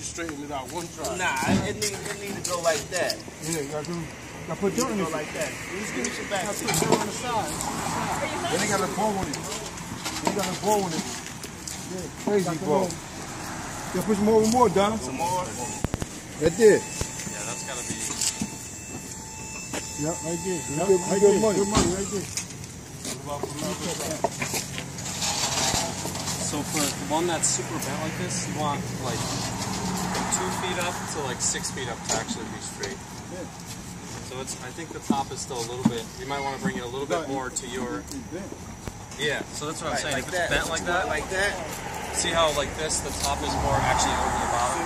straighten it out one try. Nah, it need, it need to go like that. Yeah, you gotta do. Gotta put dirt in it. like that. Just give me some back. Gotta put dirt on the side. Then they got a bow on it. They got a bow on it. Yeah, crazy bow. Yeah, put some more and more, Donna. Some more. Right there. Yeah, that's gotta be. Yeah, right there. Yep, good, right good there. money. Good money right there. So for one that's super bent like this, you want like two feet up to like six feet up to actually be straight. So it's. I think the top is still a little bit. You might want to bring it a little bit more to your. It's. Yeah. So that's what I'm Right, saying. like if it's that. bent like that, Like that. see how like this, the top is more actually over the bottom.